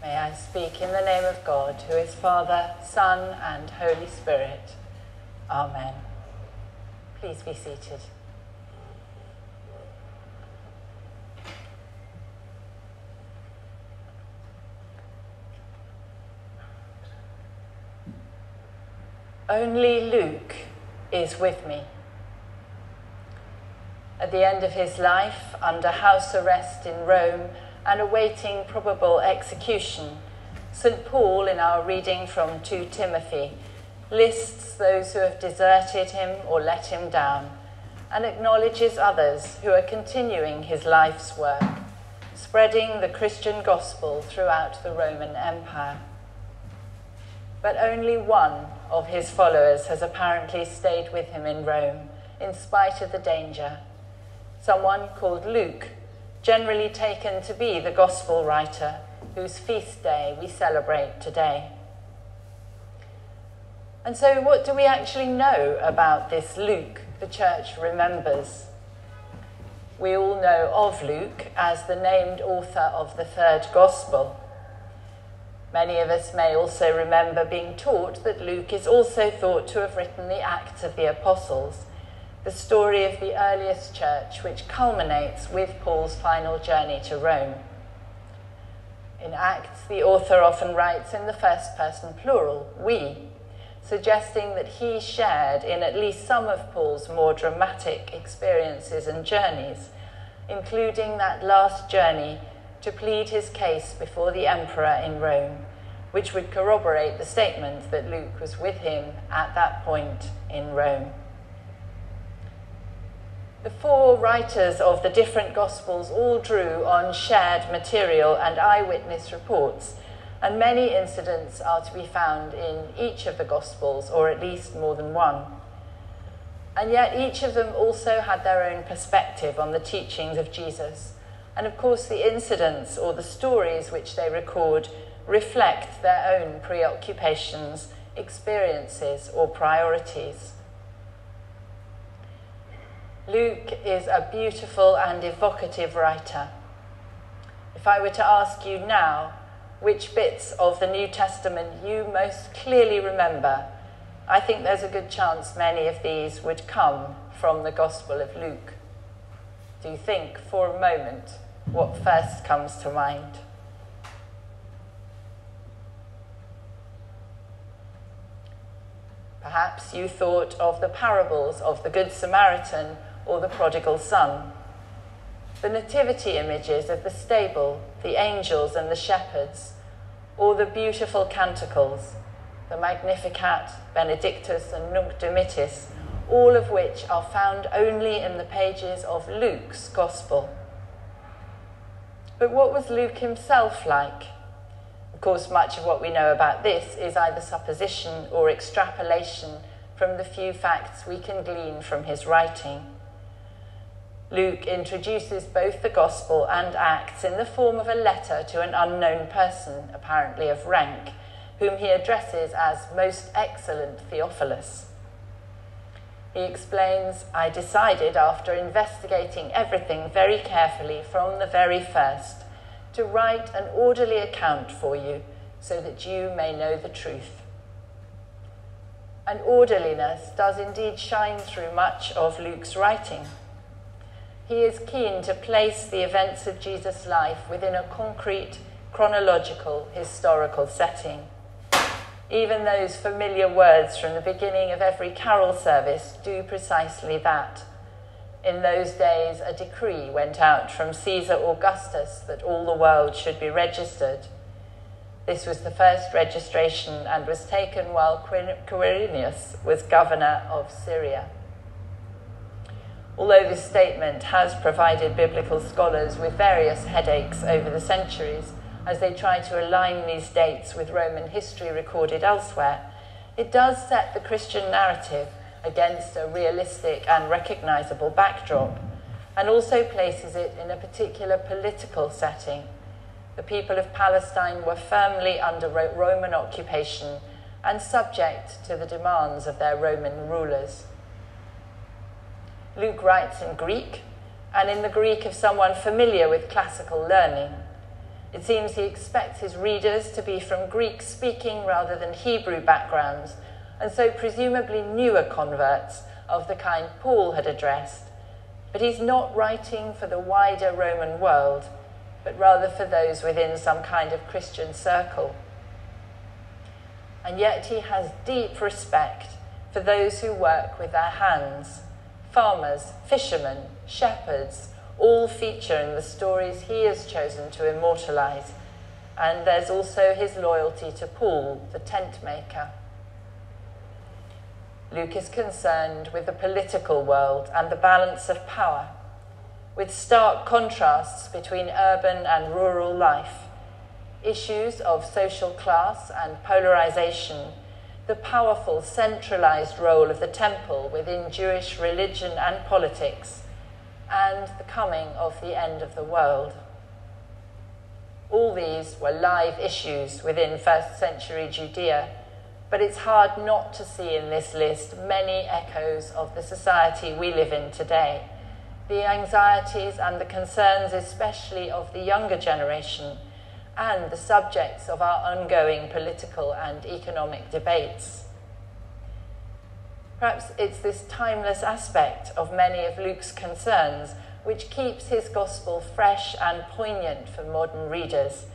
May I speak in the name of God, who is Father, Son, and Holy Spirit. Amen. Please be seated. Only Luke is with me. At the end of his life, under house arrest in Rome and awaiting probable execution, St. Paul, in our reading from 2 Timothy, lists those who have deserted him or let him down and acknowledges others who are continuing his life's work, spreading the Christian gospel throughout the Roman Empire. But only one of his followers has apparently stayed with him in Rome, in spite of the danger. Someone called Luke, generally taken to be the gospel writer, whose feast day we celebrate today. And so, what do we actually know about this Luke the church remembers? We all know of Luke as the named author of the third gospel. Many of us may also remember being taught that Luke is also thought to have written the Acts of the Apostles, the story of the earliest church which culminates with Paul's final journey to Rome. In Acts, the author often writes in the first person plural, we, suggesting that he shared in at least some of Paul's more dramatic experiences and journeys, including that last journey to plead his case before the emperor in Rome, which would corroborate the statement that Luke was with him at that point in Rome. The four writers of the different Gospels all drew on shared material and eyewitness reports, and many incidents are to be found in each of the Gospels, or at least more than one. And yet, each of them also had their own perspective on the teachings of Jesus and of course, the incidents or the stories which they record reflect their own preoccupations, experiences, or priorities. Luke is a beautiful and evocative writer. If I were to ask you now which bits of the New Testament you most clearly remember, I think there's a good chance many of these would come from the Gospel of Luke. Do you think for a moment what first comes to mind. Perhaps you thought of the parables of the Good Samaritan or the prodigal son, the nativity images of the stable, the angels and the shepherds, or the beautiful canticles, the Magnificat, Benedictus, and Nunc Dimittis, all of which are found only in the pages of Luke's Gospel. But what was Luke himself like? Of course, much of what we know about this is either supposition or extrapolation from the few facts we can glean from his writing. Luke introduces both the Gospel and Acts in the form of a letter to an unknown person, apparently of rank, whom he addresses as Most Excellent Theophilus. He explains, I decided after investigating everything very carefully from the very first to write an orderly account for you so that you may know the truth. And orderliness does indeed shine through much of Luke's writing. He is keen to place the events of Jesus' life within a concrete, chronological, historical setting. Even those familiar words from the beginning of every carol service do precisely that. In those days, a decree went out from Caesar Augustus that all the world should be registered. This was the first registration and was taken while Quirinius was governor of Syria. Although this statement has provided biblical scholars with various headaches over the centuries, as they try to align these dates with Roman history recorded elsewhere, it does set the Christian narrative against a realistic and recognizable backdrop, and also places it in a particular political setting. The people of Palestine were firmly under Roman occupation and subject to the demands of their Roman rulers. Luke writes in Greek, and in the Greek of someone familiar with classical learning. It seems he expects his readers to be from Greek speaking rather than Hebrew backgrounds, and so presumably newer converts of the kind Paul had addressed. But he's not writing for the wider Roman world, but rather for those within some kind of Christian circle. And yet he has deep respect for those who work with their hands farmers, fishermen, shepherds, all feature in the stories he has chosen to immortalize. And there's also his loyalty to Paul, the tent maker. Luke is concerned with the political world and the balance of power, with stark contrasts between urban and rural life, issues of social class and polarization, the powerful centralized role of the temple within Jewish religion and politics, and the coming of the end of the world. All these were live issues within first century Judea, but it's hard not to see in this list many echoes of the society we live in today. The anxieties and the concerns, especially of the younger generation, and the subjects of our ongoing political and economic debates. Perhaps it's this timeless aspect of many of Luke's concerns which keeps his gospel fresh and poignant for modern readers,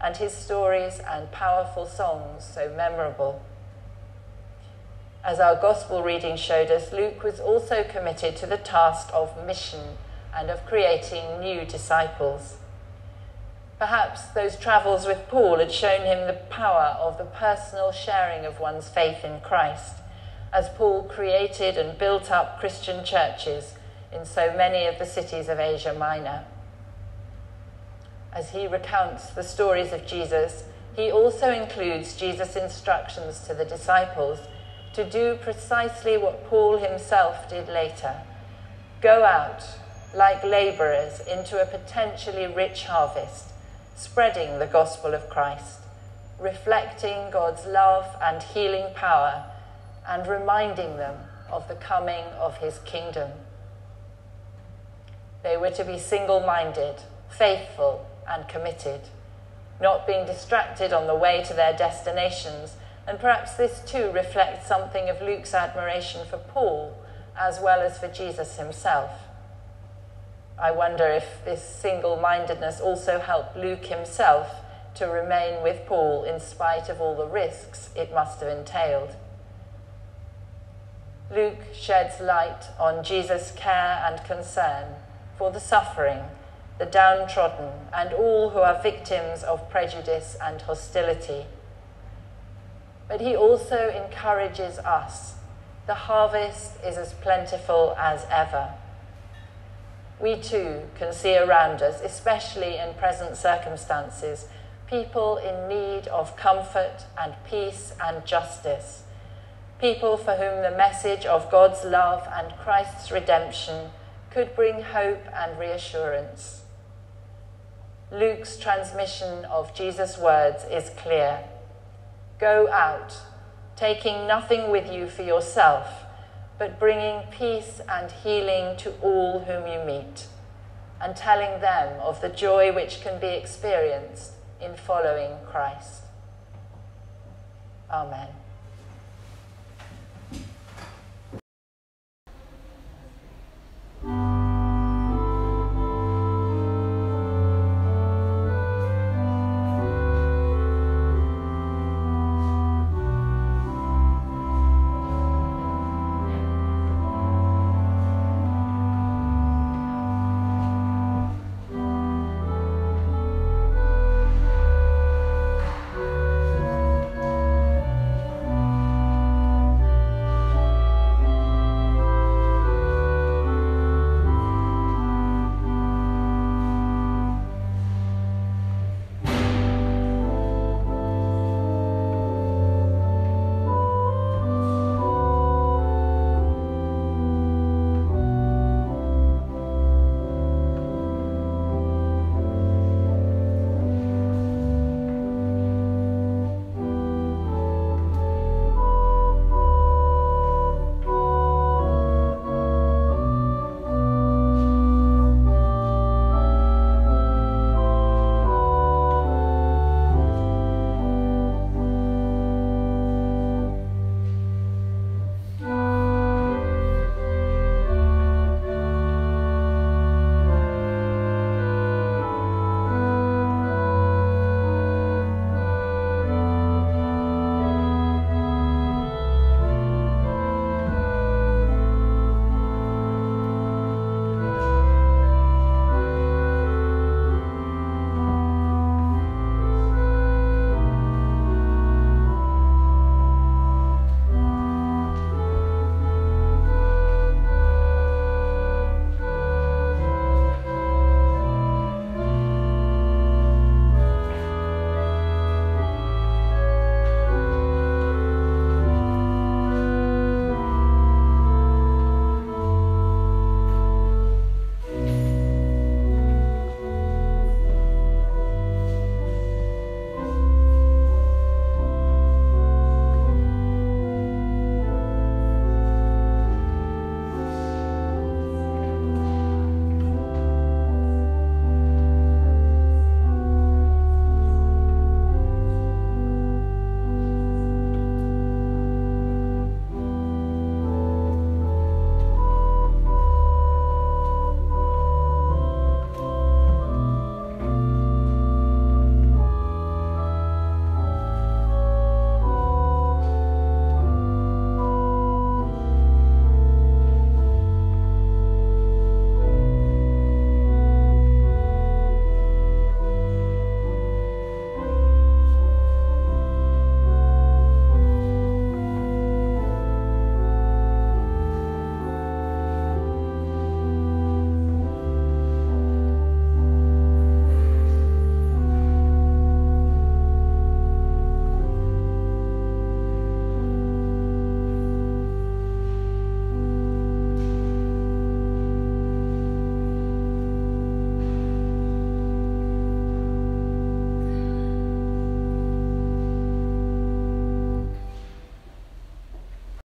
and his stories and powerful songs so memorable. As our gospel reading showed us, Luke was also committed to the task of mission and of creating new disciples. Perhaps those travels with Paul had shown him the power of the personal sharing of one's faith in Christ as Paul created and built up Christian churches in so many of the cities of Asia Minor. As he recounts the stories of Jesus, he also includes Jesus' instructions to the disciples to do precisely what Paul himself did later go out like labourers into a potentially rich harvest, spreading the gospel of Christ, reflecting God's love and healing power and reminding them of the coming of his kingdom. They were to be single minded, faithful, and committed, not being distracted on the way to their destinations. And perhaps this too reflects something of Luke's admiration for Paul as well as for Jesus himself. I wonder if this single mindedness also helped Luke himself to remain with Paul in spite of all the risks it must have entailed. Luke sheds light on Jesus' care and concern for the suffering, the downtrodden, and all who are victims of prejudice and hostility. But he also encourages us. The harvest is as plentiful as ever. We too can see around us, especially in present circumstances, people in need of comfort and peace and justice people for whom the message of God's love and Christ's redemption could bring hope and reassurance. Luke's transmission of Jesus' words is clear Go out, taking nothing with you for yourself, but bringing peace and healing to all whom you meet, and telling them of the joy which can be experienced in following Christ. Amen.